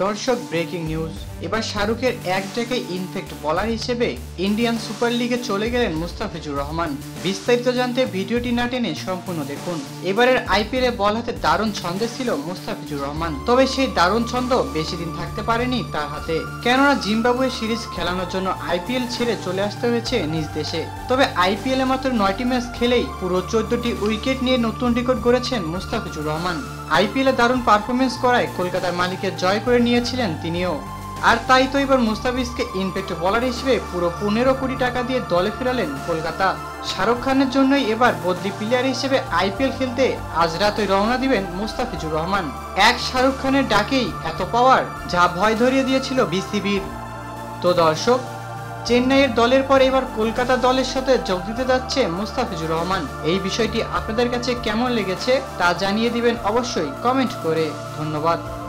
Don't shock! breaking news এবার শাহরুখের এক জায়গায় ইনফেক্ট বলার হিসেবে ইন্ডিয়ান সুপার লিগে চলে গেলেন মুস্তাফিজুর রহমান। বিস্তারিত জানতে ভিডিওটি না টেনে সম্পূর্ণ দেখুন। এবারের আইপিএল বল হাতে দারুণ ছন্দে ছিল মুস্তাফিজুর রহমান। তবে সেই দারুণ ছন্দ বেশি দিন থাকতে পারেনি তার হাতে। কেননা জিম্বাবুয়ে সিরিজ খেলানোর জন্য আইপিএল ছেড়ে চলে আসতে হয়েছে নিজ দেশে। তবে আইপিএল মাত্র নয়টি ম্যাচ খেলেই পুরো চোদ্দটি উইকেট নিয়ে নতুন রেকর্ড গড়েছেন মুস্তাফিজুর রহমান। আইপিএল এ দারুণ পারফরমেন্স করায় কলকাতার মালিকের জয় করে নিয়েছিলেন তিনিও। আর তাই তো এবার মুস্তাফিজকে ইনফেক্ট বলার হিসেবে পুরো পনেরো কোটি টাকা দিয়ে দলে ফেরালেন কলকাতা। শাহরুখ খানের জন্যই এবার বদলি প্লেয়ার হিসেবে আইপিএল খেলতে আজ রাতে রওনা দিবেন মুস্তাফিজুর রহমান। এক শাহরুখ খানের ডাকেই এত পাওয়ার যা ভয় ধরিয়ে দিয়েছিল বিসিবির। তো দর্শক, চেন্নাইয়ের দলের পর এবার কলকাতা দলের সাথে যোগ দিতে যাচ্ছে মুস্তাফিজুর রহমান। এই বিষয়টি আপনাদের কাছে কেমন লেগেছে তা জানিয়ে দিবেন অবশ্যই কমেন্ট করে। ধন্যবাদ।